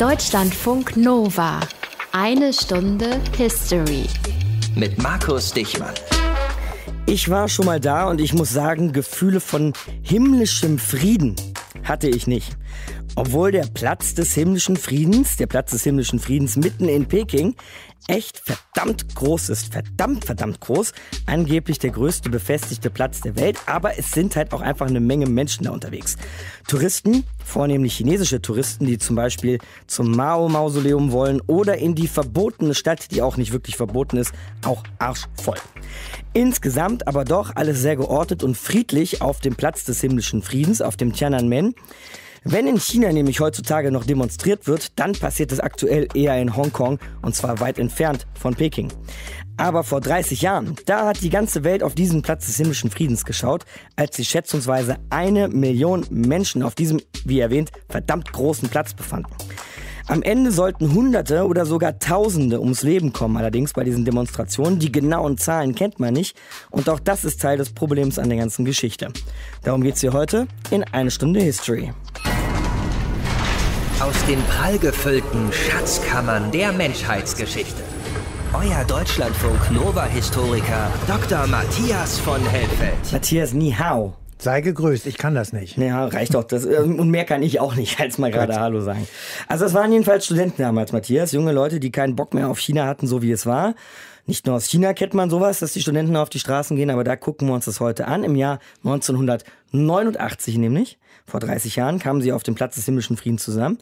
Deutschlandfunk Nova. Eine Stunde History. Mit Markus Dichmann. Ich war schon mal da und ich muss sagen, Gefühle von himmlischem Frieden hatte ich nicht. Obwohl der Platz des himmlischen Friedens, der Platz des himmlischen Friedens mitten in Peking, echt verdammt groß ist. Verdammt, verdammt groß. Angeblich der größte befestigte Platz der Welt. Aber es sind halt auch einfach eine Menge Menschen da unterwegs. Touristen, vornehmlich chinesische Touristen, die zum Beispiel zum Mao-Mausoleum wollen oder in die verbotene Stadt, die auch nicht wirklich verboten ist, auch arschvoll. Insgesamt aber doch alles sehr geordnet und friedlich auf dem Platz des himmlischen Friedens, auf dem Tiananmen. Wenn in China nämlich heutzutage noch demonstriert wird, dann passiert es aktuell eher in Hongkong und zwar weit entfernt von Peking. Aber vor 30 Jahren, da hat die ganze Welt auf diesen Platz des himmlischen Friedens geschaut, als sich schätzungsweise eine Million Menschen auf diesem, wie erwähnt, verdammt großen Platz befanden. Am Ende sollten Hunderte oder sogar Tausende ums Leben kommen, allerdings bei diesen Demonstrationen. Die genauen Zahlen kennt man nicht. Und auch das ist Teil des Problems an der ganzen Geschichte. Darum geht's hier heute in eine Stunde History. Aus den prallgefüllten Schatzkammern der Menschheitsgeschichte. Euer Deutschlandfunk Nova-Historiker Dr. Matthias von Helfeld. Matthias, ni hao. Sei gegrüßt, ich kann das nicht. Ja, reicht doch. Das, ähm, und mehr kann ich auch nicht, als mal gerade Hallo sagen. Also es waren jedenfalls Studenten damals, Matthias. Junge Leute, die keinen Bock mehr auf China hatten, so wie es war. Nicht nur aus China kennt man sowas, dass die Studenten auf die Straßen gehen, aber da gucken wir uns das heute an. Im Jahr 1989 nämlich, vor 30 Jahren, kamen sie auf dem Platz des himmlischen Friedens zusammen.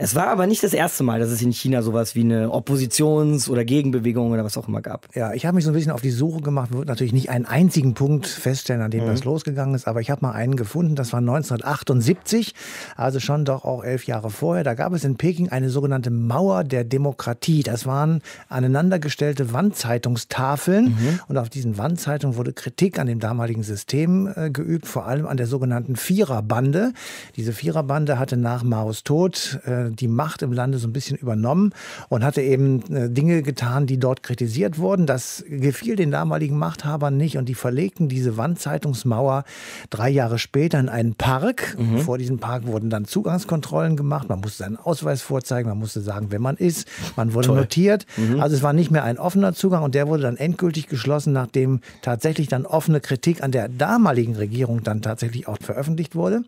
Es war aber nicht das erste Mal, dass es in China sowas wie eine Oppositions- oder Gegenbewegung oder was auch immer gab. Ja, ich habe mich so ein bisschen auf die Suche gemacht. Man wird natürlich nicht einen einzigen Punkt feststellen, an dem mhm. das losgegangen ist, aber ich habe mal einen gefunden. Das war 1978, also schon doch auch elf Jahre vorher. Da gab es in Peking eine sogenannte Mauer der Demokratie. Das waren aneinandergestellte Wandzeitungstafeln mhm. und auf diesen Wandzeitungen wurde Kritik an dem damaligen System äh, geübt, vor allem an der sogenannten Viererbande. Diese Viererbande hatte nach Maos Tod äh, die Macht im Lande so ein bisschen übernommen und hatte eben äh, Dinge getan, die dort kritisiert wurden. Das gefiel den damaligen Machthabern nicht und die verlegten diese Wandzeitungsmauer drei Jahre später in einen Park. Mhm. Vor diesem Park wurden dann Zugangskontrollen gemacht. Man musste seinen Ausweis vorzeigen, man musste sagen, wer man ist. Man wurde Toll. notiert. Mhm. Also es war nicht mehr ein offener Zugang und der wurde dann endgültig geschlossen, nachdem tatsächlich dann offene Kritik an der damaligen Regierung dann tatsächlich auch veröffentlicht wurde.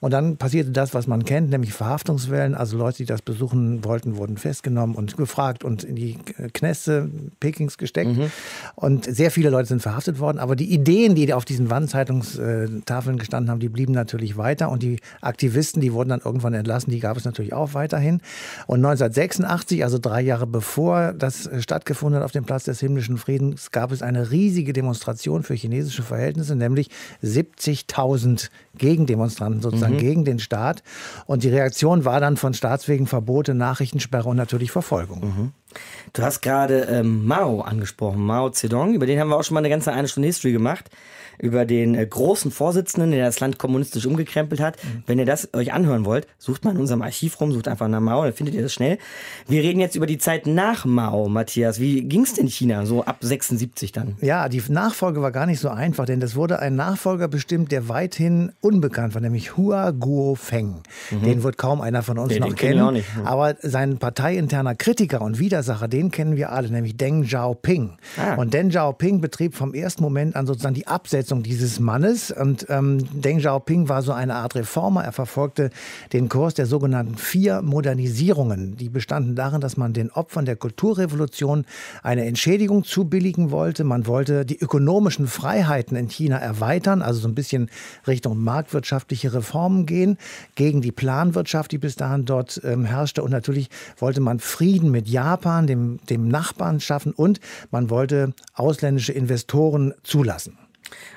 Und dann passierte das, was man kennt, nämlich Verhaftungswellen. Also Leute, die das besuchen wollten, wurden festgenommen und gefragt und in die Knäste Pekings gesteckt. Mhm. Und sehr viele Leute sind verhaftet worden. Aber die Ideen, die auf diesen Wandzeitungstafeln gestanden haben, die blieben natürlich weiter. Und die Aktivisten, die wurden dann irgendwann entlassen, die gab es natürlich auch weiterhin. Und 1986, also drei Jahre bevor das stattgefunden hat auf dem Platz des himmlischen Friedens, gab es eine riesige Demonstration für chinesische Verhältnisse, nämlich 70.000 Gegendemonstranten sozusagen mhm. gegen den Staat. Und die Reaktion war dann von Staat Staatswegen Verbote, Nachrichtensperre und natürlich Verfolgung. Mhm. Du hast gerade ähm, Mao angesprochen, Mao Zedong, über den haben wir auch schon mal eine ganze eine Stunde History gemacht über den äh, großen Vorsitzenden, der das Land kommunistisch umgekrempelt hat. Mhm. Wenn ihr das euch anhören wollt, sucht mal in unserem Archiv rum, sucht einfach nach Mao, dann findet ihr das schnell. Wir reden jetzt über die Zeit nach Mao, Matthias. Wie ging es denn China, so ab 76 dann? Ja, die Nachfolge war gar nicht so einfach, denn es wurde ein Nachfolger bestimmt, der weithin unbekannt war, nämlich Hua Guofeng. Mhm. Den wird kaum einer von uns den, noch den kennen. Kenn nicht. Mhm. Aber sein parteiinterner Kritiker und Widersacher, den kennen wir alle, nämlich Deng Xiaoping. Ah. Und Deng Xiaoping betrieb vom ersten Moment an sozusagen die Absetzung dieses Mannes. Und ähm, Deng Xiaoping war so eine Art Reformer. Er verfolgte den Kurs der sogenannten vier Modernisierungen. Die bestanden darin, dass man den Opfern der Kulturrevolution eine Entschädigung zubilligen wollte. Man wollte die ökonomischen Freiheiten in China erweitern, also so ein bisschen Richtung marktwirtschaftliche Reformen gehen, gegen die Planwirtschaft, die bis dahin dort ähm, herrschte. Und natürlich wollte man Frieden mit Japan, dem, dem Nachbarn, schaffen und man wollte ausländische Investoren zulassen.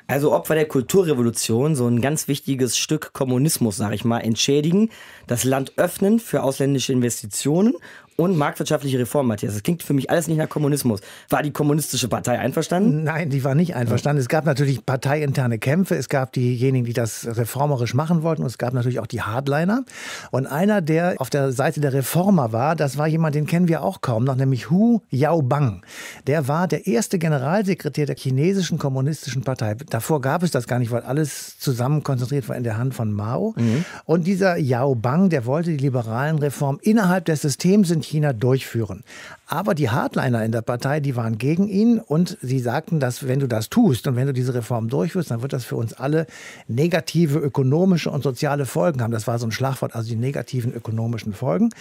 Also Opfer der Kulturrevolution, so ein ganz wichtiges Stück Kommunismus, sag ich mal, entschädigen, das Land öffnen für ausländische Investitionen und marktwirtschaftliche Reform, Matthias. Das klingt für mich alles nicht nach Kommunismus. War die kommunistische Partei einverstanden? Nein, die war nicht einverstanden. Es gab natürlich parteiinterne Kämpfe. Es gab diejenigen, die das reformerisch machen wollten. Und es gab natürlich auch die Hardliner. Und einer, der auf der Seite der Reformer war, das war jemand, den kennen wir auch kaum noch, nämlich Hu Yaobang. Der war der erste Generalsekretär der chinesischen kommunistischen Partei. Davor gab es das gar nicht, weil alles zusammen konzentriert war in der Hand von Mao. Mhm. Und dieser Yao Bang, der wollte die liberalen Reformen innerhalb des Systems in China durchführen. Aber die Hardliner in der Partei, die waren gegen ihn und sie sagten, dass wenn du das tust und wenn du diese Reform durchführst, dann wird das für uns alle negative ökonomische und soziale Folgen haben. Das war so ein Schlagwort, also die negativen ökonomischen Folgen.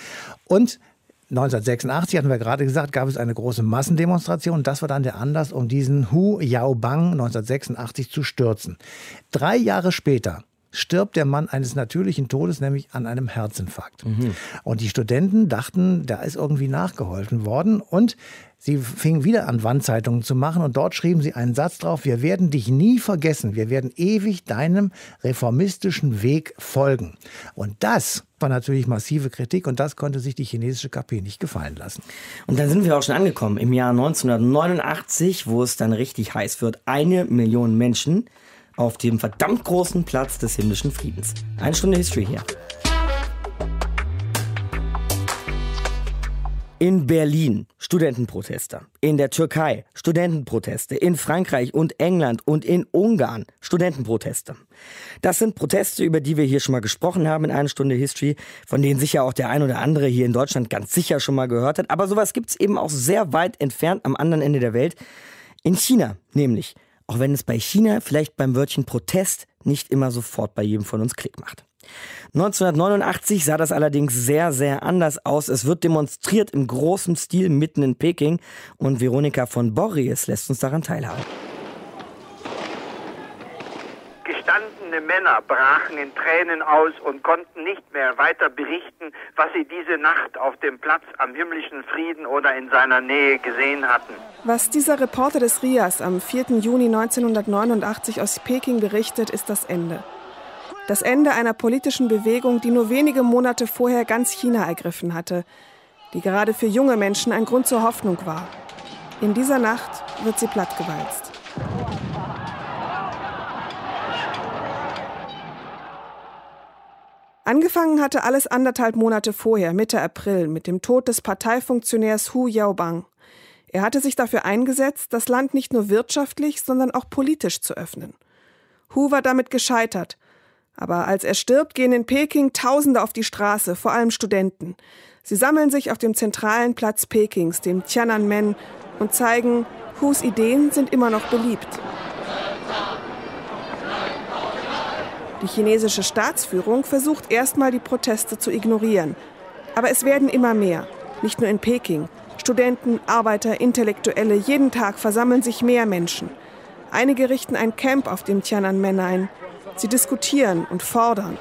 Und 1986, hatten wir gerade gesagt, gab es eine große Massendemonstration. Das war dann der Anlass, um diesen Hu Yaobang 1986 zu stürzen. Drei Jahre später stirbt der Mann eines natürlichen Todes, nämlich an einem Herzinfarkt. Mhm. Und die Studenten dachten, da ist irgendwie nachgeholfen worden und Sie fingen wieder an, Wandzeitungen zu machen und dort schrieben sie einen Satz drauf, wir werden dich nie vergessen, wir werden ewig deinem reformistischen Weg folgen. Und das war natürlich massive Kritik und das konnte sich die chinesische KP nicht gefallen lassen. Und dann sind wir auch schon angekommen im Jahr 1989, wo es dann richtig heiß wird. Eine Million Menschen auf dem verdammt großen Platz des himmlischen Friedens. Eine Stunde History hier. In Berlin Studentenproteste, in der Türkei Studentenproteste, in Frankreich und England und in Ungarn Studentenproteste. Das sind Proteste, über die wir hier schon mal gesprochen haben in einer Stunde History, von denen sicher auch der ein oder andere hier in Deutschland ganz sicher schon mal gehört hat. Aber sowas gibt es eben auch sehr weit entfernt am anderen Ende der Welt. In China nämlich. Auch wenn es bei China vielleicht beim Wörtchen Protest nicht immer sofort bei jedem von uns Klick macht. 1989 sah das allerdings sehr, sehr anders aus. Es wird demonstriert im großen Stil mitten in Peking und Veronika von Borries lässt uns daran teilhaben. Gestandene Männer brachen in Tränen aus und konnten nicht mehr weiter berichten, was sie diese Nacht auf dem Platz am himmlischen Frieden oder in seiner Nähe gesehen hatten. Was dieser Reporter des RIAS am 4. Juni 1989 aus Peking berichtet, ist das Ende. Das Ende einer politischen Bewegung, die nur wenige Monate vorher ganz China ergriffen hatte, die gerade für junge Menschen ein Grund zur Hoffnung war. In dieser Nacht wird sie plattgewalzt. Angefangen hatte alles anderthalb Monate vorher, Mitte April, mit dem Tod des Parteifunktionärs Hu Yaobang. Er hatte sich dafür eingesetzt, das Land nicht nur wirtschaftlich, sondern auch politisch zu öffnen. Hu war damit gescheitert aber als er stirbt, gehen in Peking Tausende auf die Straße, vor allem Studenten. Sie sammeln sich auf dem zentralen Platz Pekings, dem Tiananmen, und zeigen, Hus Ideen sind immer noch beliebt. Die chinesische Staatsführung versucht erstmal die Proteste zu ignorieren. Aber es werden immer mehr, nicht nur in Peking. Studenten, Arbeiter, Intellektuelle, jeden Tag versammeln sich mehr Menschen. Einige richten ein Camp auf dem Tiananmen ein. Sie diskutieren und fordern.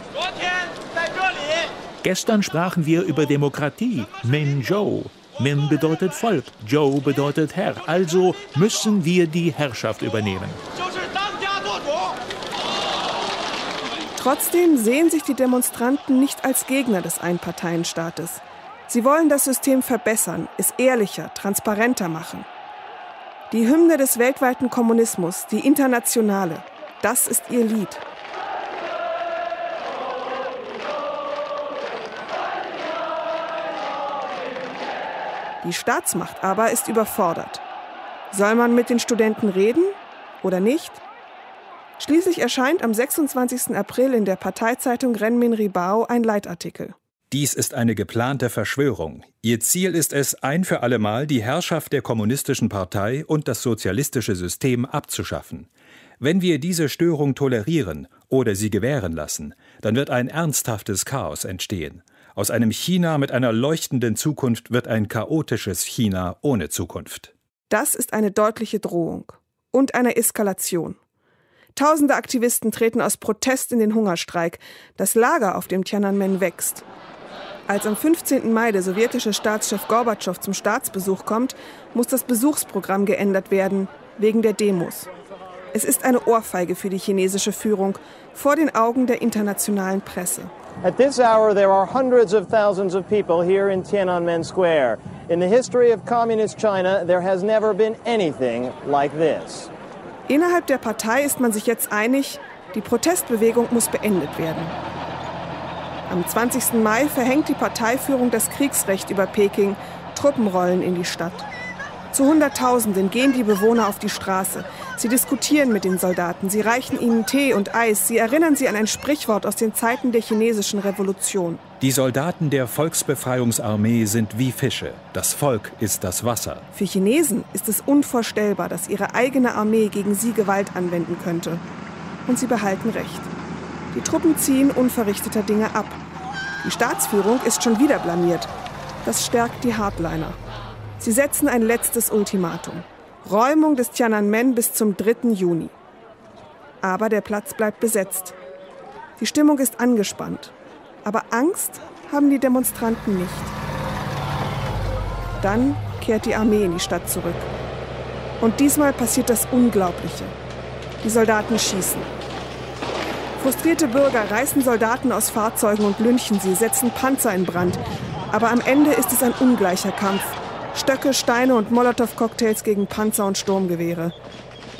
Gestern sprachen wir über Demokratie, Minzhou. Min bedeutet Volk, Zhou bedeutet Herr. Also müssen wir die Herrschaft übernehmen. Trotzdem sehen sich die Demonstranten nicht als Gegner des Einparteienstaates. Sie wollen das System verbessern, es ehrlicher, transparenter machen. Die Hymne des weltweiten Kommunismus, die internationale, das ist ihr Lied. Die Staatsmacht aber ist überfordert. Soll man mit den Studenten reden oder nicht? Schließlich erscheint am 26. April in der Parteizeitung Renmin Ribao ein Leitartikel. Dies ist eine geplante Verschwörung. Ihr Ziel ist es, ein für allemal die Herrschaft der kommunistischen Partei und das sozialistische System abzuschaffen. Wenn wir diese Störung tolerieren oder sie gewähren lassen, dann wird ein ernsthaftes Chaos entstehen. Aus einem China mit einer leuchtenden Zukunft wird ein chaotisches China ohne Zukunft. Das ist eine deutliche Drohung und eine Eskalation. Tausende Aktivisten treten aus Protest in den Hungerstreik. Das Lager auf dem Tiananmen wächst. Als am 15. Mai der sowjetische Staatschef Gorbatschow zum Staatsbesuch kommt, muss das Besuchsprogramm geändert werden, wegen der Demos. Es ist eine Ohrfeige für die chinesische Führung vor den Augen der internationalen Presse. At this hour, there are hundreds of thousands of people here in Tiananmen Square. In the history of communist China, there has never been anything like this. Innerhalb der Partei ist man sich jetzt einig, die Protestbewegung muss beendet werden. Am 20. Mai verhängt die Parteiführung das Kriegsrecht über Peking. Truppen rollen in die Stadt. Zu Hunderttausenden gehen die Bewohner auf die Straße. Sie diskutieren mit den Soldaten, sie reichen ihnen Tee und Eis, sie erinnern sie an ein Sprichwort aus den Zeiten der chinesischen Revolution. Die Soldaten der Volksbefreiungsarmee sind wie Fische. Das Volk ist das Wasser. Für Chinesen ist es unvorstellbar, dass ihre eigene Armee gegen sie Gewalt anwenden könnte. Und sie behalten Recht. Die Truppen ziehen unverrichteter Dinge ab. Die Staatsführung ist schon wieder blamiert. Das stärkt die Hardliner. Sie setzen ein letztes Ultimatum. Räumung des Tiananmen bis zum 3. Juni. Aber der Platz bleibt besetzt. Die Stimmung ist angespannt. Aber Angst haben die Demonstranten nicht. Dann kehrt die Armee in die Stadt zurück. Und diesmal passiert das Unglaubliche. Die Soldaten schießen. Frustrierte Bürger reißen Soldaten aus Fahrzeugen und lynchen sie, setzen Panzer in Brand. Aber am Ende ist es ein ungleicher Kampf. Stöcke, Steine und Molotow-Cocktails gegen Panzer und Sturmgewehre.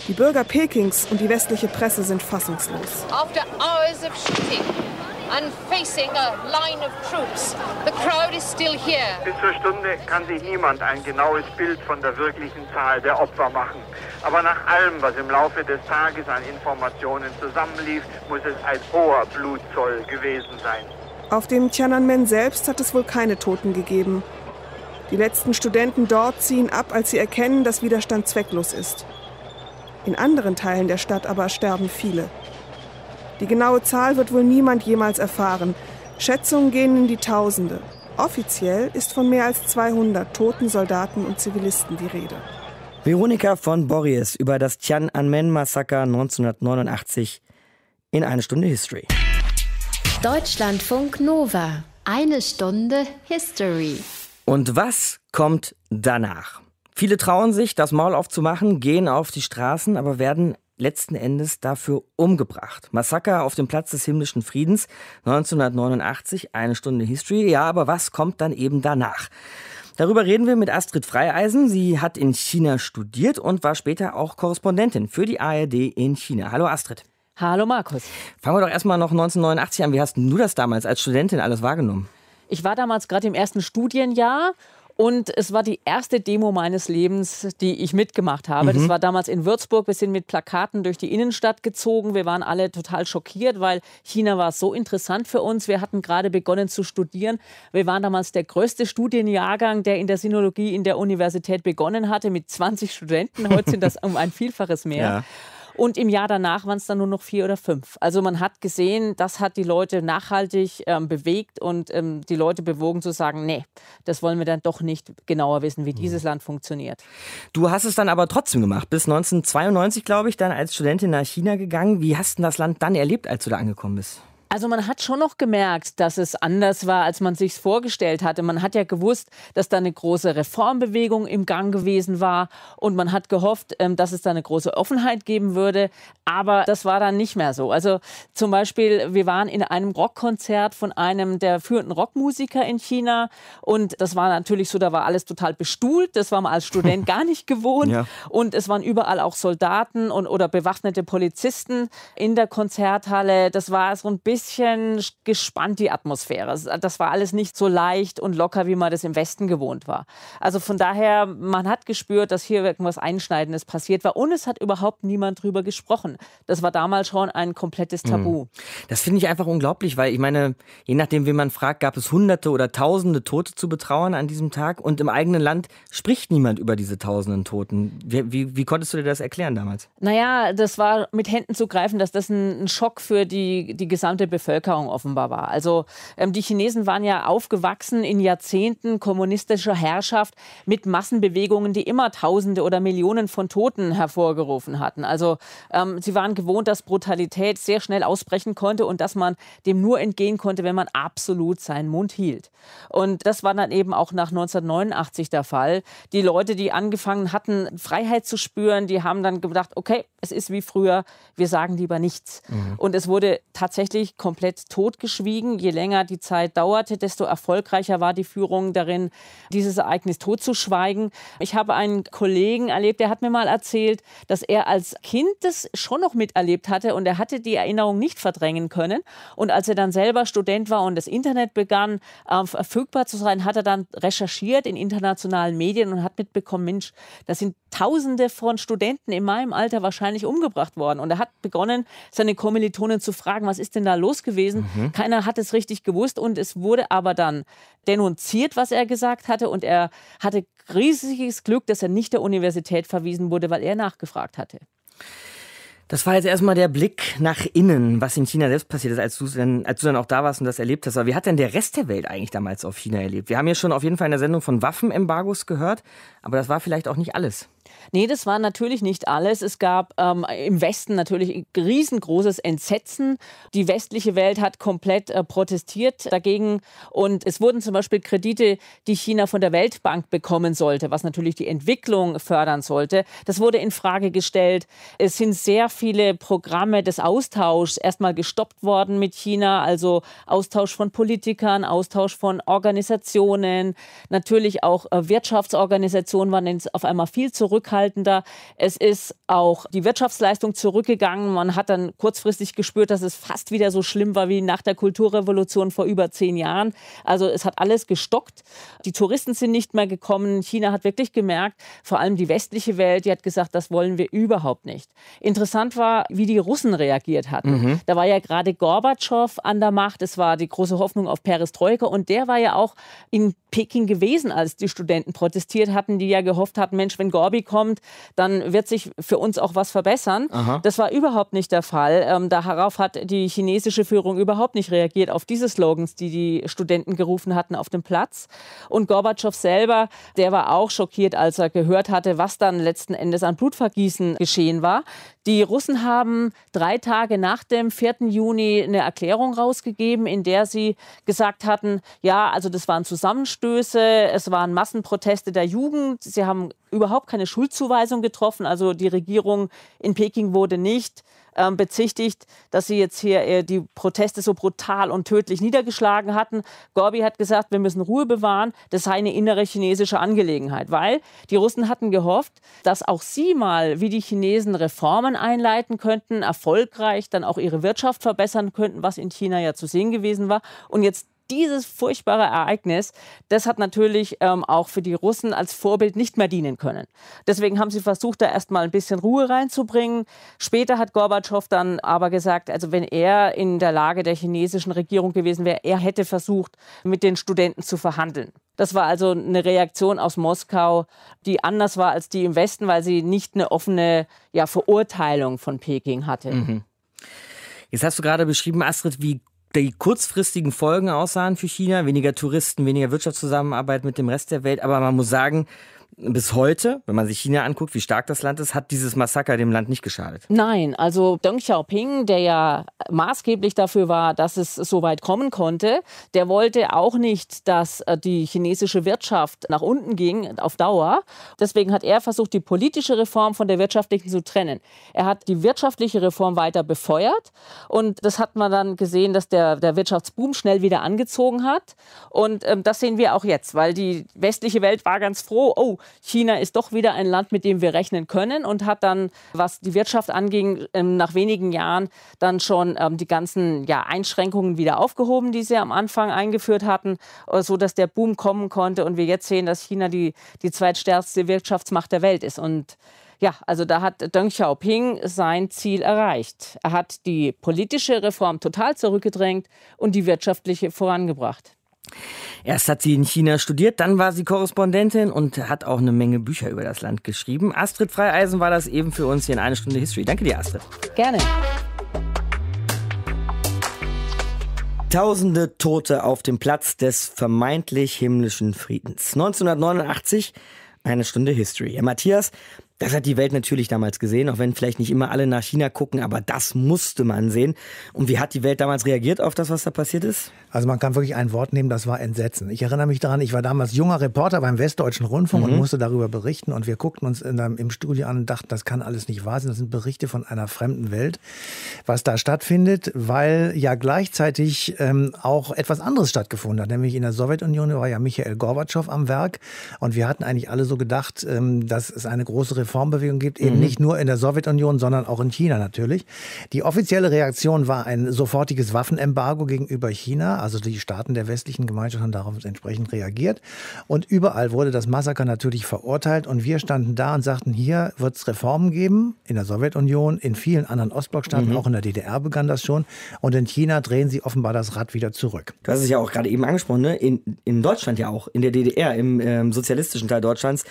Die Bürger Pekings und die westliche Presse sind fassungslos. After hours of shooting and facing a line of troops, the crowd is still here. Bis zur Stunde kann sich niemand ein genaues Bild von der wirklichen Zahl der Opfer machen. Aber nach allem, was im Laufe des Tages an Informationen zusammenlief, muss es ein hoher Blutzoll gewesen sein. Auf dem Tiananmen selbst hat es wohl keine Toten gegeben. Die letzten Studenten dort ziehen ab, als sie erkennen, dass Widerstand zwecklos ist. In anderen Teilen der Stadt aber sterben viele. Die genaue Zahl wird wohl niemand jemals erfahren. Schätzungen gehen in die Tausende. Offiziell ist von mehr als 200 toten Soldaten und Zivilisten die Rede. Veronika von Borries über das Tiananmen-Massaker 1989 in eine Stunde History. Deutschlandfunk Nova. Eine Stunde History. Und was kommt danach? Viele trauen sich, das Maul aufzumachen, gehen auf die Straßen, aber werden letzten Endes dafür umgebracht. Massaker auf dem Platz des himmlischen Friedens 1989, eine Stunde History. Ja, aber was kommt dann eben danach? Darüber reden wir mit Astrid Freieisen. Sie hat in China studiert und war später auch Korrespondentin für die ARD in China. Hallo Astrid. Hallo Markus. Fangen wir doch erstmal noch 1989 an. Wie hast du das damals als Studentin alles wahrgenommen? Ich war damals gerade im ersten Studienjahr und es war die erste Demo meines Lebens, die ich mitgemacht habe. Mhm. Das war damals in Würzburg. Wir sind mit Plakaten durch die Innenstadt gezogen. Wir waren alle total schockiert, weil China war so interessant für uns. Wir hatten gerade begonnen zu studieren. Wir waren damals der größte Studienjahrgang, der in der Sinologie in der Universität begonnen hatte, mit 20 Studenten. Heute sind das um ein Vielfaches mehr. Ja. Und im Jahr danach waren es dann nur noch vier oder fünf. Also man hat gesehen, das hat die Leute nachhaltig ähm, bewegt und ähm, die Leute bewogen zu sagen, nee, das wollen wir dann doch nicht genauer wissen, wie dieses mhm. Land funktioniert. Du hast es dann aber trotzdem gemacht. Bis 1992, glaube ich, dann als Studentin nach China gegangen. Wie hast du das Land dann erlebt, als du da angekommen bist? Also man hat schon noch gemerkt, dass es anders war, als man sich vorgestellt hatte. Man hat ja gewusst, dass da eine große Reformbewegung im Gang gewesen war und man hat gehofft, ähm, dass es da eine große Offenheit geben würde. Aber das war dann nicht mehr so. Also zum Beispiel, wir waren in einem Rockkonzert von einem der führenden Rockmusiker in China und das war natürlich so, da war alles total bestuhlt. Das war man als Student gar nicht gewohnt. Ja. Und es waren überall auch Soldaten und, oder bewaffnete Polizisten in der Konzerthalle. Das war so ein bisschen bisschen gespannt, die Atmosphäre. Das war alles nicht so leicht und locker, wie man das im Westen gewohnt war. Also von daher, man hat gespürt, dass hier irgendwas Einschneidendes passiert war und es hat überhaupt niemand drüber gesprochen. Das war damals schon ein komplettes hm. Tabu. Das finde ich einfach unglaublich, weil ich meine, je nachdem, wie man fragt, gab es Hunderte oder Tausende Tote zu betrauern an diesem Tag und im eigenen Land spricht niemand über diese Tausenden Toten. Wie, wie, wie konntest du dir das erklären damals? Naja, das war mit Händen zu greifen, dass das ein, ein Schock für die, die gesamte gesamte Bevölkerung offenbar war. Also ähm, die Chinesen waren ja aufgewachsen in Jahrzehnten kommunistischer Herrschaft mit Massenbewegungen, die immer Tausende oder Millionen von Toten hervorgerufen hatten. Also ähm, sie waren gewohnt, dass Brutalität sehr schnell ausbrechen konnte und dass man dem nur entgehen konnte, wenn man absolut seinen Mund hielt. Und das war dann eben auch nach 1989 der Fall. Die Leute, die angefangen hatten, Freiheit zu spüren, die haben dann gedacht, okay, es ist wie früher, wir sagen lieber nichts. Mhm. Und es wurde tatsächlich komplett totgeschwiegen. Je länger die Zeit dauerte, desto erfolgreicher war die Führung darin, dieses Ereignis totzuschweigen. Ich habe einen Kollegen erlebt, der hat mir mal erzählt, dass er als Kind das schon noch miterlebt hatte und er hatte die Erinnerung nicht verdrängen können. Und als er dann selber Student war und das Internet begann äh, verfügbar zu sein, hat er dann recherchiert in internationalen Medien und hat mitbekommen, Mensch, da sind Tausende von Studenten in meinem Alter wahrscheinlich umgebracht worden. Und er hat begonnen, seine Kommilitonen zu fragen, was ist denn da los gewesen? Mhm. Keiner hat es richtig gewusst und es wurde aber dann denunziert, was er gesagt hatte. Und er hatte riesiges Glück, dass er nicht der Universität verwiesen wurde, weil er nachgefragt hatte. Das war jetzt erstmal der Blick nach innen, was in China selbst passiert ist, als du, dann, als du dann auch da warst und das erlebt hast. Aber wie hat denn der Rest der Welt eigentlich damals auf China erlebt? Wir haben ja schon auf jeden Fall in der Sendung von Waffenembargos gehört, aber das war vielleicht auch nicht alles. Nee, das war natürlich nicht alles. Es gab ähm, im Westen natürlich riesengroßes Entsetzen. Die westliche Welt hat komplett äh, protestiert dagegen. Und es wurden zum Beispiel Kredite, die China von der Weltbank bekommen sollte, was natürlich die Entwicklung fördern sollte. Das wurde in Frage gestellt. Es sind sehr viele Programme des Austauschs erstmal gestoppt worden mit China, also Austausch von Politikern, Austausch von Organisationen, natürlich auch äh, Wirtschaftsorganisationen waren jetzt auf einmal viel zurückhaltend zurückhaltender. Es ist auch die Wirtschaftsleistung zurückgegangen. Man hat dann kurzfristig gespürt, dass es fast wieder so schlimm war wie nach der Kulturrevolution vor über zehn Jahren. Also es hat alles gestockt. Die Touristen sind nicht mehr gekommen. China hat wirklich gemerkt, vor allem die westliche Welt, die hat gesagt, das wollen wir überhaupt nicht. Interessant war, wie die Russen reagiert hatten. Mhm. Da war ja gerade Gorbatschow an der Macht. Es war die große Hoffnung auf Perestroika. Und der war ja auch in Peking gewesen, als die Studenten protestiert hatten, die ja gehofft hatten, Mensch, wenn Gorbi kommt, dann wird sich für uns auch was verbessern. Aha. Das war überhaupt nicht der Fall. Ähm, darauf hat die chinesische Führung überhaupt nicht reagiert, auf diese Slogans, die die Studenten gerufen hatten auf dem Platz. Und Gorbatschow selber, der war auch schockiert, als er gehört hatte, was dann letzten Endes an Blutvergießen geschehen war. Die Russen haben drei Tage nach dem 4. Juni eine Erklärung rausgegeben, in der sie gesagt hatten, ja, also das waren Zusammenstöße, es waren Massenproteste der Jugend, sie haben überhaupt keine Schuldzuweisung getroffen, also die Regierung in Peking wurde nicht ähm, bezichtigt, dass sie jetzt hier äh, die Proteste so brutal und tödlich niedergeschlagen hatten. Gorbi hat gesagt, wir müssen Ruhe bewahren. Das sei eine innere chinesische Angelegenheit, weil die Russen hatten gehofft, dass auch sie mal, wie die Chinesen, Reformen einleiten könnten, erfolgreich dann auch ihre Wirtschaft verbessern könnten, was in China ja zu sehen gewesen war. Und jetzt dieses furchtbare Ereignis, das hat natürlich ähm, auch für die Russen als Vorbild nicht mehr dienen können. Deswegen haben sie versucht, da erstmal ein bisschen Ruhe reinzubringen. Später hat Gorbatschow dann aber gesagt, also wenn er in der Lage der chinesischen Regierung gewesen wäre, er hätte versucht, mit den Studenten zu verhandeln. Das war also eine Reaktion aus Moskau, die anders war als die im Westen, weil sie nicht eine offene ja, Verurteilung von Peking hatte. Mhm. Jetzt hast du gerade beschrieben, Astrid, wie die kurzfristigen Folgen aussahen für China, weniger Touristen, weniger Wirtschaftszusammenarbeit mit dem Rest der Welt. Aber man muss sagen, bis heute, wenn man sich China anguckt, wie stark das Land ist, hat dieses Massaker dem Land nicht geschadet. Nein, also Deng Xiaoping, der ja maßgeblich dafür war, dass es so weit kommen konnte, der wollte auch nicht, dass äh, die chinesische Wirtschaft nach unten ging auf Dauer. Deswegen hat er versucht, die politische Reform von der wirtschaftlichen zu trennen. Er hat die wirtschaftliche Reform weiter befeuert und das hat man dann gesehen, dass der, der Wirtschaftsboom schnell wieder angezogen hat. Und ähm, das sehen wir auch jetzt, weil die westliche Welt war ganz froh, oh, China ist doch wieder ein Land, mit dem wir rechnen können und hat dann, was die Wirtschaft anging, ähm, nach wenigen Jahren dann schon ähm, die ganzen ja, Einschränkungen wieder aufgehoben, die sie am Anfang eingeführt hatten, äh, so dass der Boom kommen konnte und wir jetzt sehen, dass China die, die zweitstärkste Wirtschaftsmacht der Welt ist. Und ja, also da hat Deng Xiaoping sein Ziel erreicht. Er hat die politische Reform total zurückgedrängt und die wirtschaftliche vorangebracht. Erst hat sie in China studiert, dann war sie Korrespondentin und hat auch eine Menge Bücher über das Land geschrieben. Astrid Freieisen war das eben für uns hier in eine Stunde History. Danke dir, Astrid. Gerne. Tausende Tote auf dem Platz des vermeintlich himmlischen Friedens. 1989, eine Stunde History. Herr Matthias, Das hat die Welt natürlich damals gesehen, auch wenn vielleicht nicht immer alle nach China gucken, aber das musste man sehen. Und wie hat die Welt damals reagiert auf das, was da passiert ist? Also man kann wirklich ein Wort nehmen, das war Entsetzen. Ich erinnere mich daran, ich war damals junger Reporter beim Westdeutschen Rundfunk mhm. und musste darüber berichten. Und wir guckten uns einem, im Studio an und dachten, das kann alles nicht wahr sein. Das sind Berichte von einer fremden Welt, was da stattfindet, weil ja gleichzeitig ähm, auch etwas anderes stattgefunden hat. Nämlich in der Sowjetunion war ja Michael Gorbatschow am Werk. Und wir hatten eigentlich alle so gedacht, ähm, dass es eine große Reformbewegung gibt, eben mhm. nicht nur in der Sowjetunion, sondern auch in China natürlich. Die offizielle Reaktion war ein sofortiges Waffenembargo gegenüber China. Also die Staaten der westlichen Gemeinschaft haben darauf entsprechend reagiert. Und überall wurde das Massaker natürlich verurteilt. Und wir standen da und sagten, hier wird es Reformen geben in der Sowjetunion, in vielen anderen Ostblockstaaten, mhm. auch in der DDR begann das schon. Und in China drehen sie offenbar das Rad wieder zurück. Du hast es ja auch gerade eben angesprochen, ne? in, in Deutschland ja auch, in der DDR, im ähm, sozialistischen Teil Deutschlands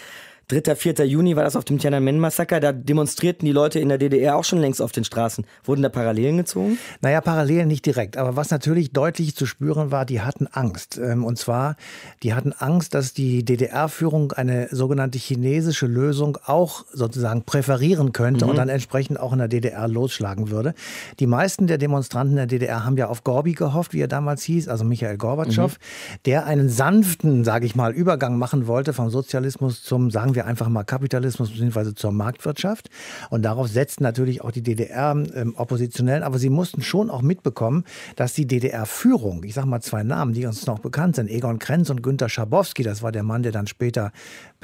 3. 4. Juni war das auf dem Tiananmen-Massaker. Da demonstrierten die Leute in der DDR auch schon längst auf den Straßen. Wurden da Parallelen gezogen? Naja, Parallelen nicht direkt. Aber was natürlich deutlich zu spüren war, die hatten Angst. Ähm, und zwar, die hatten Angst, dass die DDR-Führung eine sogenannte chinesische Lösung auch sozusagen präferieren könnte mhm. und dann entsprechend auch in der DDR losschlagen würde. Die meisten der Demonstranten der DDR haben ja auf Gorbi gehofft, wie er damals hieß, also Michael Gorbatschow, mhm. der einen sanften, sage ich mal, Übergang machen wollte vom Sozialismus zum, sagen wir einfach mal Kapitalismus bzw. zur Marktwirtschaft. Und darauf setzten natürlich auch die DDR-Oppositionellen. Ähm, Aber sie mussten schon auch mitbekommen, dass die DDR-Führung, ich sage mal zwei Namen, die uns noch bekannt sind, Egon Krenz und Günter Schabowski, das war der Mann, der dann später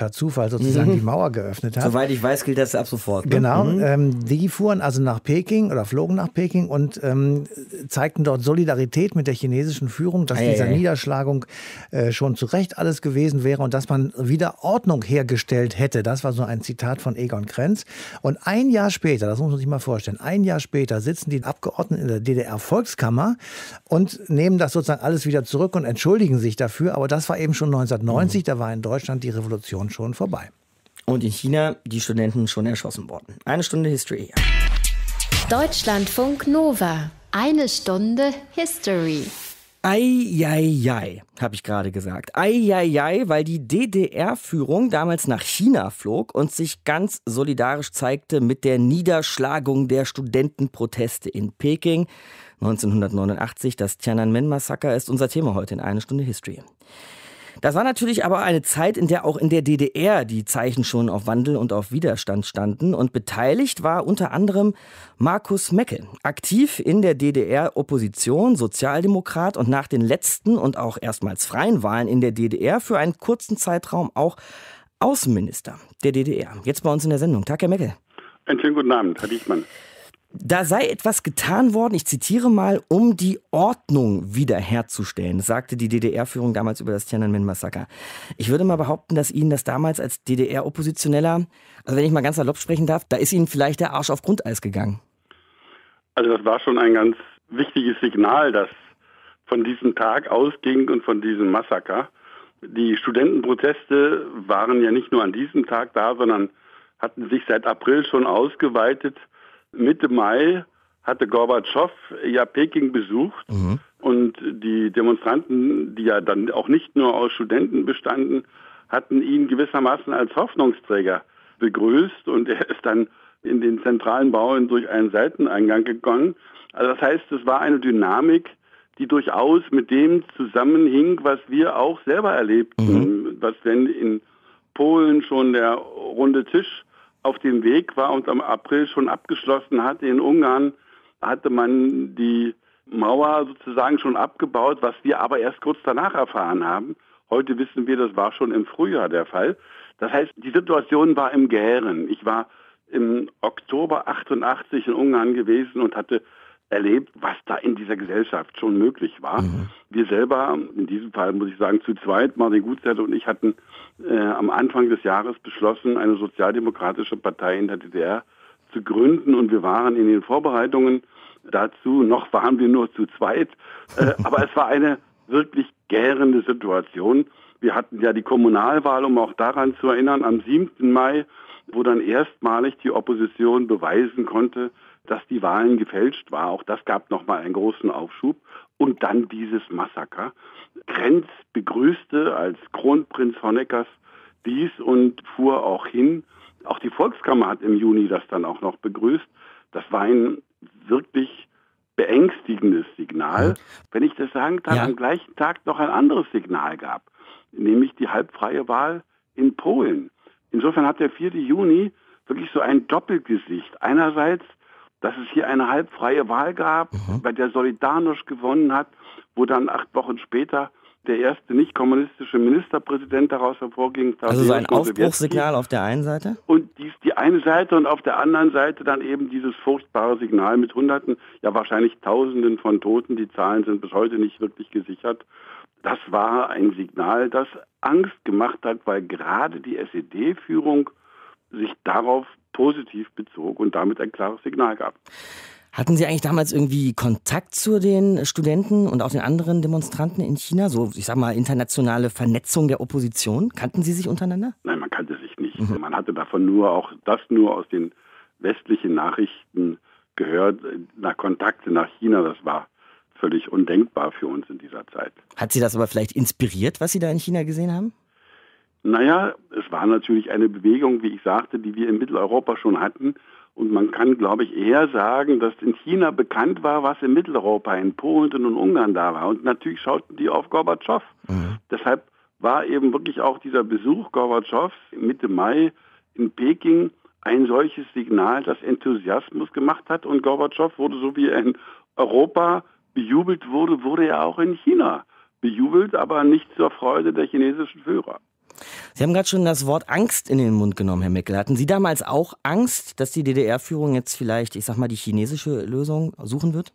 per Zufall sozusagen mhm. die Mauer geöffnet hat. Soweit ich weiß, gilt das ab sofort. Ne? Genau. Mhm. Ähm, die fuhren also nach Peking oder flogen nach Peking und ähm, zeigten dort Solidarität mit der chinesischen Führung, dass ei, dieser ei. Niederschlagung äh, schon zu Recht alles gewesen wäre und dass man wieder Ordnung hergestellt gestellt hätte. Das war so ein Zitat von Egon Krenz. Und ein Jahr später, das muss man sich mal vorstellen, ein Jahr später sitzen die Abgeordneten in der DDR-Volkskammer und nehmen das sozusagen alles wieder zurück und entschuldigen sich dafür. Aber das war eben schon 1990, mhm. da war in Deutschland die Revolution schon vorbei. Und in China die Studenten schon erschossen worden. Eine Stunde History. Deutschlandfunk Nova. Eine Stunde History. Eieiei, habe ich gerade gesagt. Eieiei, weil die DDR-Führung damals nach China flog und sich ganz solidarisch zeigte mit der Niederschlagung der Studentenproteste in Peking. 1989, das Tiananmen-Massaker ist unser Thema heute in eine Stunde History. Das war natürlich aber eine Zeit, in der auch in der DDR die Zeichen schon auf Wandel und auf Widerstand standen. Und beteiligt war unter anderem Markus Meckel, aktiv in der DDR-Opposition, Sozialdemokrat und nach den letzten und auch erstmals freien Wahlen in der DDR für einen kurzen Zeitraum auch Außenminister der DDR. Jetzt bei uns in der Sendung. Tag, Herr Meckel. Einen schönen guten Abend, Herr Diechmann. Da sei etwas getan worden, ich zitiere mal, um die Ordnung wiederherzustellen, sagte die DDR-Führung damals über das Tiananmen-Massaker. Ich würde mal behaupten, dass Ihnen das damals als DDR-Oppositioneller, also wenn ich mal ganz salopp sprechen darf, da ist Ihnen vielleicht der Arsch auf Grundeis gegangen. Also das war schon ein ganz wichtiges Signal, das von diesem Tag ausging und von diesem Massaker. Die Studentenproteste waren ja nicht nur an diesem Tag da, sondern hatten sich seit April schon ausgeweitet Mitte Mai hatte Gorbatschow ja Peking besucht mhm. und die Demonstranten, die ja dann auch nicht nur aus Studenten bestanden, hatten ihn gewissermaßen als Hoffnungsträger begrüßt und er ist dann in den zentralen Bauen durch einen Seiteneingang gegangen. Also das heißt, es war eine Dynamik, die durchaus mit dem zusammenhing, was wir auch selber erlebten, mhm. was wenn in Polen schon der runde Tisch auf dem Weg war und am April schon abgeschlossen hatte. In Ungarn hatte man die Mauer sozusagen schon abgebaut, was wir aber erst kurz danach erfahren haben. Heute wissen wir, das war schon im Frühjahr der Fall. Das heißt, die Situation war im Gären. Ich war im Oktober 88 in Ungarn gewesen und hatte erlebt, was da in dieser Gesellschaft schon möglich war. Mhm. Wir selber, in diesem Fall muss ich sagen, zu zweit, Martin Gutzerte und ich hatten äh, am Anfang des Jahres beschlossen, eine sozialdemokratische Partei in der DDR zu gründen und wir waren in den Vorbereitungen dazu, noch waren wir nur zu zweit, äh, aber es war eine wirklich gärende Situation. Wir hatten ja die Kommunalwahl, um auch daran zu erinnern, am 7. Mai, wo dann erstmalig die Opposition beweisen konnte, dass die Wahlen gefälscht war. Auch das gab nochmal einen großen Aufschub. Und dann dieses Massaker. Krenz begrüßte als Kronprinz Honeckers dies und fuhr auch hin Auch die Volkskammer hat im Juni das dann auch noch begrüßt. Das war ein wirklich beängstigendes Signal. Wenn ich das sagen kann, ja. am gleichen Tag noch ein anderes Signal gab, nämlich die halbfreie Wahl in Polen. Insofern hat der 4. Juni wirklich so ein Doppelgesicht. Einerseits, dass es hier eine halbfreie Wahl gab, mhm. bei der Solidarność gewonnen hat, wo dann acht Wochen später der erste nicht kommunistische Ministerpräsident daraus hervorging. Also so ein Aufbruchssignal auf der einen Seite? Und dies die eine Seite und auf der anderen Seite dann eben dieses furchtbare Signal mit Hunderten, ja wahrscheinlich Tausenden von Toten. Die Zahlen sind bis heute nicht wirklich gesichert. Das war ein Signal, das Angst gemacht hat, weil gerade die SED-Führung sich darauf positiv bezog und damit ein klares Signal gab. Hatten Sie eigentlich damals irgendwie Kontakt zu den Studenten und auch den anderen Demonstranten in China? So, ich sag mal, internationale Vernetzung der Opposition? Kannten Sie sich untereinander? Nein, man kannte sich nicht. Mhm. Man hatte davon nur auch das nur aus den westlichen Nachrichten gehört. Nach Kontakte nach China, das war völlig undenkbar für uns in dieser Zeit. Hat Sie das aber vielleicht inspiriert, was Sie da in China gesehen haben? Naja, es war natürlich eine Bewegung, wie ich sagte, die wir in Mitteleuropa schon hatten. Und man kann, glaube ich, eher sagen, dass in China bekannt war, was in Mitteleuropa, in Polen und Ungarn da war. Und natürlich schauten die auf Gorbatschow. Mhm. Deshalb war eben wirklich auch dieser Besuch Gorbatschows Mitte Mai in Peking ein solches Signal, das Enthusiasmus gemacht hat. Und Gorbatschow wurde so wie in Europa bejubelt wurde, wurde er auch in China bejubelt, aber nicht zur Freude der chinesischen Führer. Sie haben gerade schon das Wort Angst in den Mund genommen, Herr Meckel. Hatten Sie damals auch Angst, dass die DDR-Führung jetzt vielleicht, ich sag mal, die chinesische Lösung suchen wird?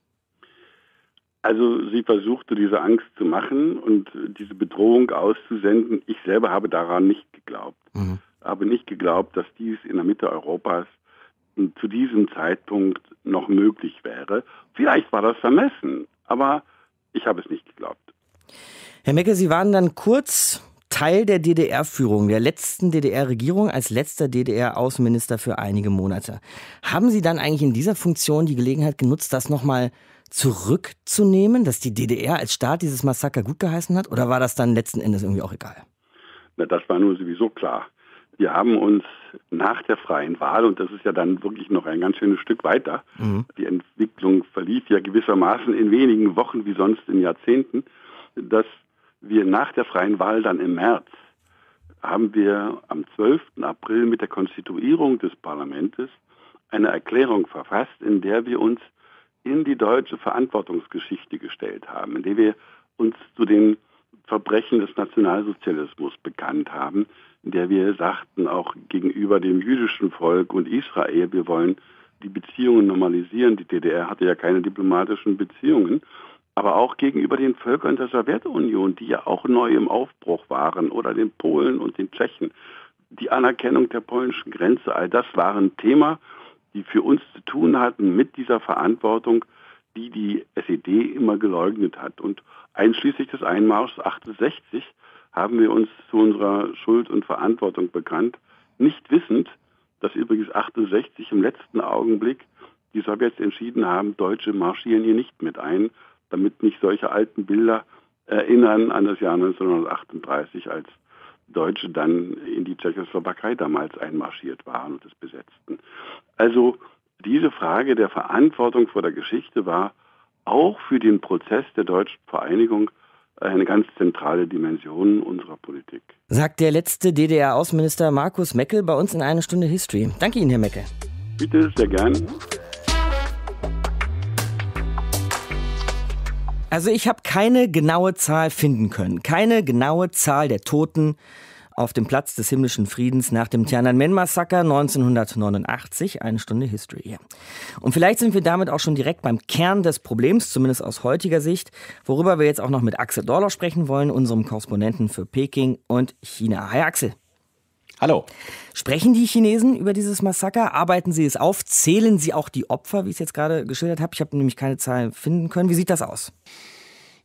Also sie versuchte diese Angst zu machen und diese Bedrohung auszusenden. Ich selber habe daran nicht geglaubt. Mhm. Habe nicht geglaubt, dass dies in der Mitte Europas zu diesem Zeitpunkt noch möglich wäre. Vielleicht war das vermessen, aber ich habe es nicht geglaubt. Herr Mecke, Sie waren dann kurz Teil der DDR-Führung, der letzten DDR-Regierung als letzter DDR-Außenminister für einige Monate. Haben Sie dann eigentlich in dieser Funktion die Gelegenheit genutzt, das nochmal zurückzunehmen, dass die DDR als Staat dieses Massaker gut geheißen hat? Oder war das dann letzten Endes irgendwie auch egal? Na, das war nur sowieso klar. Wir haben uns nach der freien Wahl, und das ist ja dann wirklich noch ein ganz schönes Stück weiter, mhm. die Entwicklung verlief ja gewissermaßen in wenigen Wochen wie sonst in Jahrzehnten, dass wir nach der freien Wahl dann im März haben wir am 12. April mit der Konstituierung des Parlaments eine Erklärung verfasst, in der wir uns in die deutsche Verantwortungsgeschichte gestellt haben, in der wir uns zu den Verbrechen des Nationalsozialismus bekannt haben, in der wir sagten, auch gegenüber dem jüdischen Volk und Israel, wir wollen die Beziehungen normalisieren. Die DDR hatte ja keine diplomatischen Beziehungen, aber auch gegenüber den Völkern der Sowjetunion, die ja auch neu im Aufbruch waren, oder den Polen und den Tschechen. Die Anerkennung der polnischen Grenze, all das waren Themen, die für uns zu tun hatten mit dieser Verantwortung, die die SED immer geleugnet hat. Und einschließlich des Einmarschs 68 haben wir uns zu unserer Schuld und Verantwortung bekannt, nicht wissend, dass übrigens 68 im letzten Augenblick die Sowjets entschieden haben, Deutsche marschieren hier nicht mit ein, damit nicht solche alten Bilder erinnern an das Jahr 1938, als Deutsche dann in die Tschechoslowakei damals einmarschiert waren und es besetzten. Also diese Frage der Verantwortung vor der Geschichte war auch für den Prozess der deutschen Vereinigung eine ganz zentrale Dimension unserer Politik. Sagt der letzte DDR-Außenminister Markus Meckel bei uns in einer Stunde History. Danke Ihnen, Herr Meckel. Bitte, sehr gern. Also ich habe keine genaue Zahl finden können. Keine genaue Zahl der Toten auf dem Platz des himmlischen Friedens nach dem Tiananmen-Massaker 1989. Eine Stunde History hier. Und vielleicht sind wir damit auch schon direkt beim Kern des Problems, zumindest aus heutiger Sicht, worüber wir jetzt auch noch mit Axel Dorler sprechen wollen, unserem Korrespondenten für Peking und China. Hi Axel. Hallo. Sprechen die Chinesen über dieses Massaker? Arbeiten sie es auf? Zählen sie auch die Opfer, wie ich es jetzt gerade geschildert habe? Ich habe nämlich keine Zahlen finden können. Wie sieht das aus?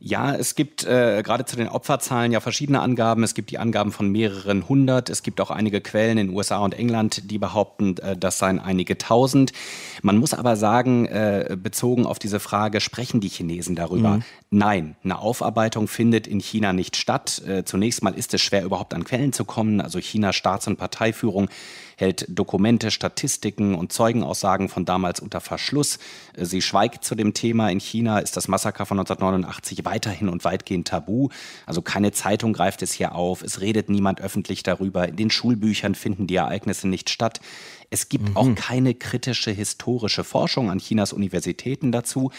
Ja, es gibt äh, gerade zu den Opferzahlen ja verschiedene Angaben. Es gibt die Angaben von mehreren hundert. Es gibt auch einige Quellen in USA und England, die behaupten, äh, das seien einige tausend. Man muss aber sagen, äh, bezogen auf diese Frage, sprechen die Chinesen darüber? Mhm. Nein, eine Aufarbeitung findet in China nicht statt. Äh, zunächst mal ist es schwer, überhaupt an Quellen zu kommen. Also Chinas Staats- und Parteiführung hält Dokumente, Statistiken und Zeugenaussagen von damals unter Verschluss. Sie schweigt zu dem Thema. In China ist das Massaker von 1989 weiterhin und weitgehend tabu. Also keine Zeitung greift es hier auf. Es redet niemand öffentlich darüber. In den Schulbüchern finden die Ereignisse nicht statt. Es gibt mhm. auch keine kritische historische Forschung an Chinas Universitäten dazu.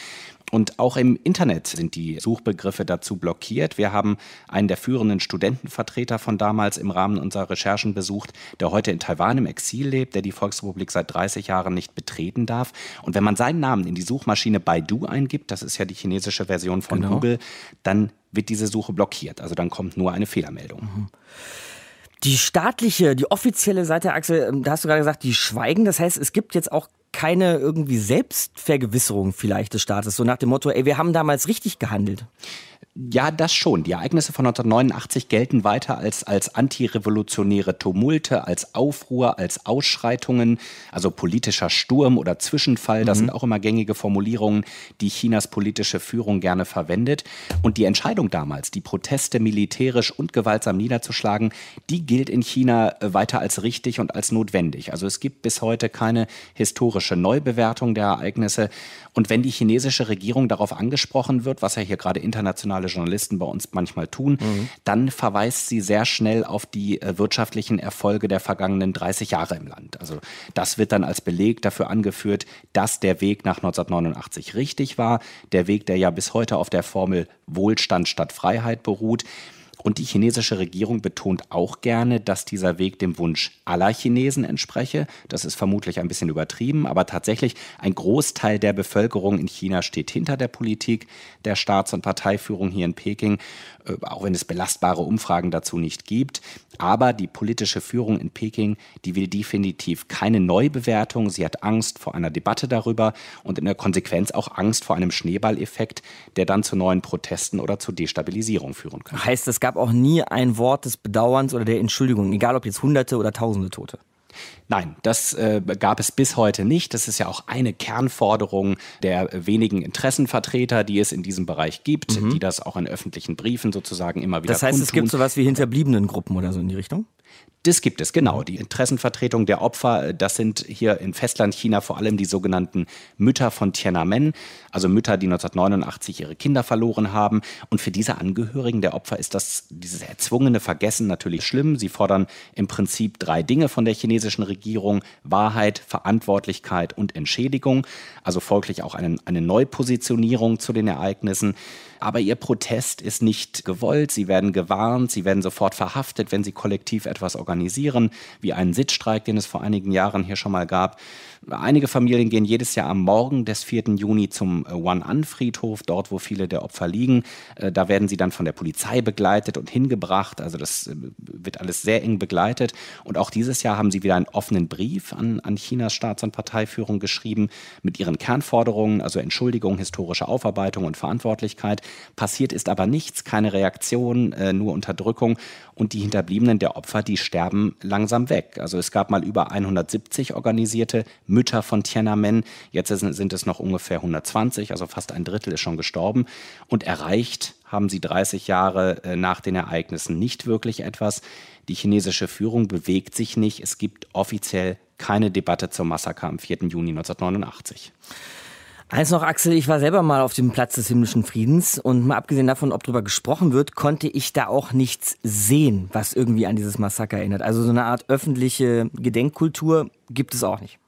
Und auch im Internet sind die Suchbegriffe dazu blockiert. Wir haben einen der führenden Studentenvertreter von damals im Rahmen unserer Recherchen besucht, der heute in Taiwan im Exil lebt, der die Volksrepublik seit 30 Jahren nicht betreten darf. Und wenn man seinen Namen in die Suchmaschine Baidu eingibt, das ist ja die chinesische Version von genau. Google, dann wird diese Suche blockiert. Also dann kommt nur eine Fehlermeldung. Mhm. Die staatliche, die offizielle Seite Achse, ähm, da hast du gerade gesagt, die schweigen. Das heißt, es gibt jetzt auch keine irgendwie Selbstvergewisserung vielleicht des Staates, so nach dem Motto, ey, wir haben damals richtig gehandelt. Ja, das schon. Die Ereignisse von 1989 gelten weiter als, als antirevolutionäre Tumulte, als Aufruhr, als Ausschreitungen, also politischer Sturm oder Zwischenfall. Das mhm. sind auch immer gängige Formulierungen, die Chinas politische Führung gerne verwendet. Und die Entscheidung damals, die Proteste militärisch und gewaltsam niederzuschlagen, die gilt in China äh, weiter als richtig und als notwendig. Also es gibt bis heute keine historische Neubewertung der Ereignisse. Und wenn die chinesische Regierung darauf angesprochen wird, was ja hier gerade internationale Journalisten bei uns manchmal tun, mhm. dann verweist sie sehr schnell auf die äh, wirtschaftlichen Erfolge der vergangenen 30 Jahre im Land. Also das wird dann als Beleg dafür angeführt, dass der Weg nach 1989 richtig war, der Weg, der ja bis heute auf der Formel Wohlstand statt Freiheit beruht. Und die chinesische Regierung betont auch gerne, dass dieser Weg dem Wunsch aller Chinesen entspreche. Das ist vermutlich ein bisschen übertrieben, aber tatsächlich ein Großteil der Bevölkerung in China steht hinter der Politik der Staats- und Parteiführung hier in Peking. Äh, auch wenn es belastbare Umfragen dazu nicht gibt. Aber die politische Führung in Peking, die will definitiv keine Neubewertung. Sie hat Angst vor einer Debatte darüber und in der Konsequenz auch Angst vor einem Schneeballeffekt, der dann zu neuen Protesten oder zur Destabilisierung führen kann. Heißt, es gab auch nie ein Wort des Bedauerns oder der Entschuldigung, egal ob jetzt Hunderte oder Tausende Tote. Nein, das äh, gab es bis heute nicht. Das ist ja auch eine Kernforderung der wenigen Interessenvertreter, die es in diesem Bereich gibt, mhm. die das auch in öffentlichen Briefen sozusagen immer wieder Das heißt, kundtun. es gibt sowas wie hinterbliebenen Gruppen oder so in die Richtung? Das gibt es, genau. Die Interessenvertretung der Opfer, das sind hier in Festlandchina vor allem die sogenannten Mütter von Tiananmen, also Mütter, die 1989 ihre Kinder verloren haben. Und für diese Angehörigen der Opfer ist das, dieses erzwungene Vergessen natürlich schlimm. Sie fordern im Prinzip drei Dinge von der chinesischen Regierung. Wahrheit, Verantwortlichkeit und Entschädigung. Also folglich auch eine, eine Neupositionierung zu den Ereignissen. Aber ihr Protest ist nicht gewollt. Sie werden gewarnt, sie werden sofort verhaftet, wenn sie kollektiv etwas organisieren, wie einen Sitzstreik, den es vor einigen Jahren hier schon mal gab. Einige Familien gehen jedes Jahr am Morgen des 4. Juni zum äh, One-An-Friedhof, dort wo viele der Opfer liegen. Äh, da werden sie dann von der Polizei begleitet und hingebracht. Also das äh, wird alles sehr eng begleitet. Und auch dieses Jahr haben sie wieder einen offenen Brief an, an Chinas Staats- und Parteiführung geschrieben mit ihren Kernforderungen, also Entschuldigung, historische Aufarbeitung und Verantwortlichkeit. Passiert ist aber nichts, keine Reaktion, nur Unterdrückung. Und die Hinterbliebenen der Opfer, die sterben langsam weg. Also es gab mal über 170 organisierte Mütter von Tiananmen. Jetzt sind es noch ungefähr 120, also fast ein Drittel ist schon gestorben. Und erreicht haben sie 30 Jahre äh, nach den Ereignissen nicht wirklich etwas. Die chinesische Führung bewegt sich nicht. Es gibt offiziell keine Debatte zum Massaker am 4. Juni 1989. Eins noch, Axel, ich war selber mal auf dem Platz des himmlischen Friedens und mal abgesehen davon, ob darüber gesprochen wird, konnte ich da auch nichts sehen, was irgendwie an dieses Massaker erinnert. Also so eine Art öffentliche Gedenkkultur gibt es auch nicht.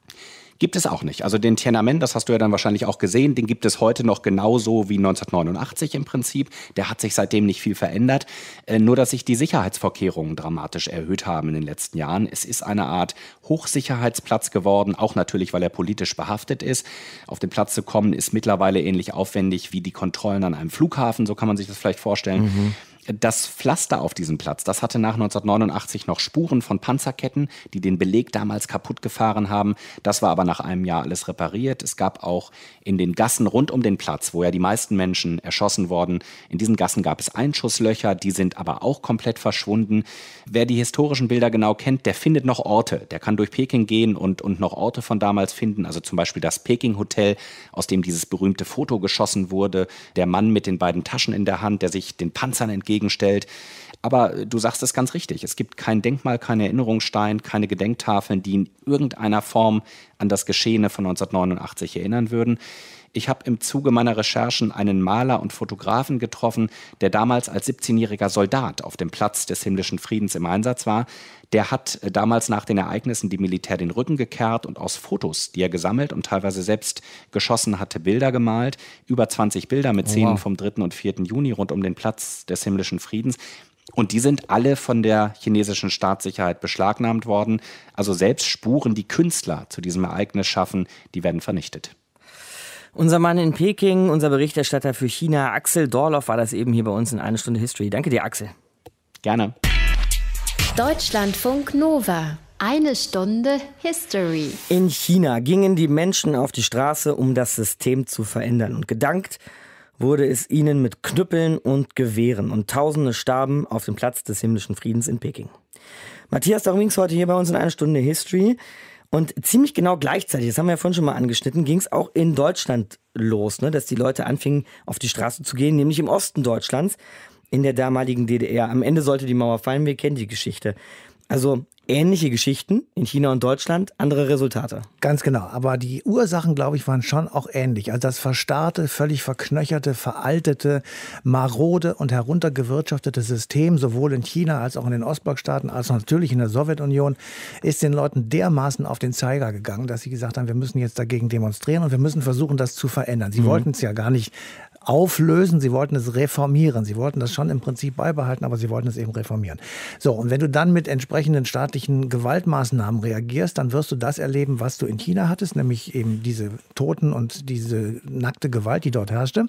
Gibt es auch nicht. Also den Tiananmen, das hast du ja dann wahrscheinlich auch gesehen, den gibt es heute noch genauso wie 1989 im Prinzip. Der hat sich seitdem nicht viel verändert. Äh, nur, dass sich die Sicherheitsvorkehrungen dramatisch erhöht haben in den letzten Jahren. Es ist eine Art Hochsicherheitsplatz geworden, auch natürlich, weil er politisch behaftet ist. Auf den Platz zu kommen ist mittlerweile ähnlich aufwendig wie die Kontrollen an einem Flughafen, so kann man sich das vielleicht vorstellen. Mhm. Das Pflaster auf diesem Platz, das hatte nach 1989 noch Spuren von Panzerketten, die den Beleg damals kaputt gefahren haben. Das war aber nach einem Jahr alles repariert. Es gab auch in den Gassen rund um den Platz, wo ja die meisten Menschen erschossen wurden, in diesen Gassen gab es Einschusslöcher, die sind aber auch komplett verschwunden. Wer die historischen Bilder genau kennt, der findet noch Orte. Der kann durch Peking gehen und, und noch Orte von damals finden. Also zum Beispiel das Peking Hotel, aus dem dieses berühmte Foto geschossen wurde. Der Mann mit den beiden Taschen in der Hand, der sich den Panzern entgegen entgegenstellt. Aber du sagst es ganz richtig. Es gibt kein Denkmal, kein Erinnerungsstein, keine Gedenktafeln, die in irgendeiner Form an das Geschehene von 1989 erinnern würden. Ich habe im Zuge meiner Recherchen einen Maler und Fotografen getroffen, der damals als 17-jähriger Soldat auf dem Platz des himmlischen Friedens im Einsatz war. Der hat äh, damals nach den Ereignissen dem Militär den Rücken gekehrt und aus Fotos, die er gesammelt und teilweise selbst geschossen hatte, Bilder gemalt. Über 20 Bilder mit Szenen wow. vom 3. und 4. Juni rund um den Platz des himmlischen Friedens. Und die sind alle von der chinesischen Staatssicherheit beschlagnahmt worden. Also selbst Spuren, die Künstler zu diesem Ereignis schaffen, die werden vernichtet. Unser Mann in Peking, unser Berichterstatter für China, Axel Dorloff, war das eben hier bei uns in eine Stunde History. Danke dir, Axel. Gerne. Deutschlandfunk Nova. Eine Stunde History. In China gingen die Menschen auf die Straße, um das System zu verändern. Und gedankt wurde es ihnen mit Knüppeln und Gewehren. Und Tausende starben auf dem Platz des himmlischen Friedens in Peking. Matthias, darum ging es heute hier bei uns in einer Stunde History. Und ziemlich genau gleichzeitig, das haben wir ja vorhin schon mal angeschnitten, ging es auch in Deutschland los, ne, dass die Leute anfingen, auf die Straße zu gehen, nämlich im Osten Deutschlands, in der damaligen DDR. Am Ende sollte die Mauer fallen, wir kennen die Geschichte. Also ähnliche Geschichten in China und Deutschland, andere Resultate. Ganz genau. Aber die Ursachen, glaube ich, waren schon auch ähnlich. Also das verstarrte, völlig verknöcherte, veraltete, marode und heruntergewirtschaftete System, sowohl in China als auch in den Ostblockstaaten, als auch natürlich in der Sowjetunion, ist den Leuten dermaßen auf den Zeiger gegangen, dass sie gesagt haben, wir müssen jetzt dagegen demonstrieren und wir müssen versuchen, das zu verändern. Sie mhm. wollten es ja gar nicht auflösen, sie wollten es reformieren. Sie wollten das schon im Prinzip beibehalten, aber sie wollten es eben reformieren. So, und wenn du dann mit entsprechenden staatlichen Gewaltmaßnahmen reagierst, dann wirst du das erleben, was du in China hattest, nämlich eben diese Toten und diese nackte Gewalt, die dort herrschte.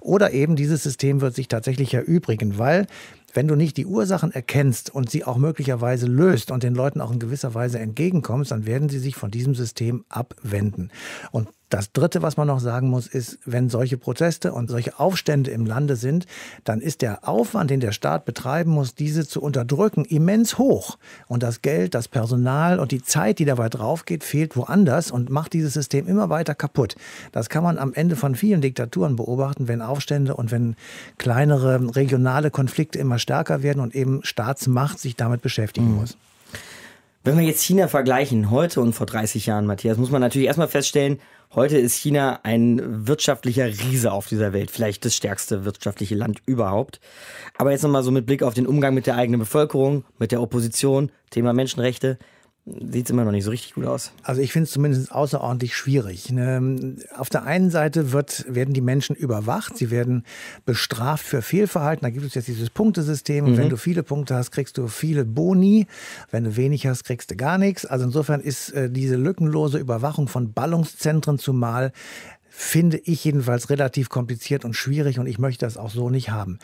Oder eben dieses System wird sich tatsächlich erübrigen, weil wenn du nicht die Ursachen erkennst und sie auch möglicherweise löst und den Leuten auch in gewisser Weise entgegenkommst, dann werden sie sich von diesem System abwenden. Und das Dritte, was man noch sagen muss, ist, wenn solche Proteste und solche Aufstände im Lande sind, dann ist der Aufwand, den der Staat betreiben muss, diese zu unterdrücken, immens hoch. Und das Geld, das Personal und die Zeit, die dabei draufgeht, fehlt woanders und macht dieses System immer weiter kaputt. Das kann man am Ende von vielen Diktaturen beobachten, wenn Aufstände und wenn kleinere regionale Konflikte immer stärker werden und eben Staatsmacht sich damit beschäftigen mhm. muss. Wenn wir jetzt China vergleichen, heute und vor 30 Jahren, Matthias, muss man natürlich erstmal feststellen, heute ist China ein wirtschaftlicher Riese auf dieser Welt, vielleicht das stärkste wirtschaftliche Land überhaupt. Aber jetzt nochmal so mit Blick auf den Umgang mit der eigenen Bevölkerung, mit der Opposition, Thema Menschenrechte sieht es immer noch nicht so richtig gut aus. Also ich finde es zumindest außerordentlich schwierig. Ne? Auf der einen Seite wird, werden die Menschen überwacht, sie werden bestraft für Fehlverhalten. Da gibt es jetzt dieses Punktesystem. Mhm. wenn du viele Punkte hast, kriegst du viele Boni. Wenn du wenig hast, kriegst du gar nichts. Also insofern ist äh, diese lückenlose Überwachung von Ballungszentren zumal finde ich jedenfalls relativ kompliziert und schwierig und ich möchte das auch so nicht haben.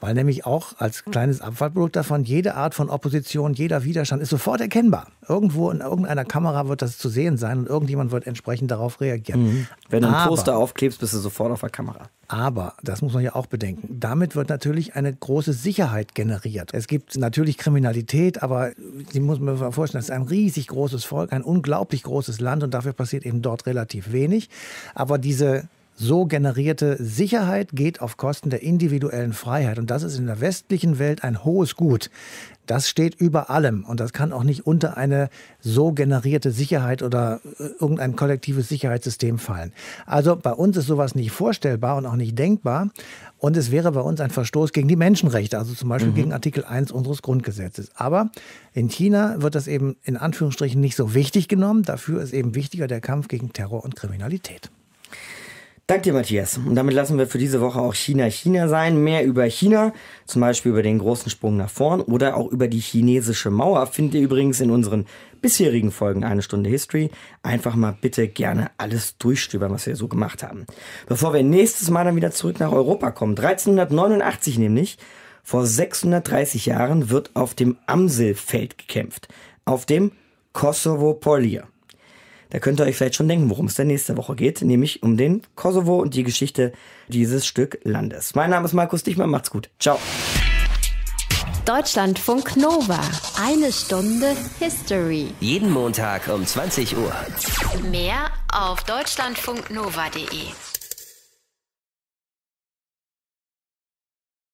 Weil nämlich auch als kleines Abfallprodukt davon jede Art von Opposition, jeder Widerstand ist sofort erkennbar. Irgendwo in irgendeiner Kamera wird das zu sehen sein und irgendjemand wird entsprechend darauf reagieren. Mhm. Wenn du ein Poster aufklebst, bist du sofort auf der Kamera. Aber, das muss man ja auch bedenken, damit wird natürlich eine große Sicherheit generiert. Es gibt natürlich Kriminalität, aber Sie muss mir vorstellen, es ist ein riesig großes Volk, ein unglaublich großes Land und dafür passiert eben dort relativ wenig. Aber diese so generierte Sicherheit geht auf Kosten der individuellen Freiheit. Und das ist in der westlichen Welt ein hohes Gut. Das steht über allem und das kann auch nicht unter eine so generierte Sicherheit oder äh, irgendein kollektives Sicherheitssystem fallen. Also bei uns ist sowas nicht vorstellbar und auch nicht denkbar. Und es wäre bei uns ein Verstoß gegen die Menschenrechte, also zum Beispiel mhm. gegen Artikel 1 unseres Grundgesetzes. Aber in China wird das eben in Anführungsstrichen nicht so wichtig genommen. Dafür ist eben wichtiger der Kampf gegen Terror und Kriminalität. Danke dir, Matthias. Und damit lassen wir für diese Woche auch China China sein. Mehr über China, zum Beispiel über den großen Sprung nach vorn oder auch über die chinesische Mauer, findet ihr übrigens in unseren bisherigen Folgen Eine Stunde History. Einfach mal bitte gerne alles durchstöbern, was wir so gemacht haben. Bevor wir nächstes Mal dann wieder zurück nach Europa kommen, 1389 nämlich, vor 630 Jahren wird auf dem Amselfeld gekämpft. Auf dem Kosovo Polier. Da könnt ihr euch vielleicht schon denken, worum es denn nächste Woche geht, nämlich um den Kosovo und die Geschichte dieses Stück Landes. Mein Name ist Markus Dichmann, macht's gut. Ciao. Deutschlandfunk Nova. Eine Stunde History. Jeden Montag um 20 Uhr. Mehr auf deutschlandfunknova.de.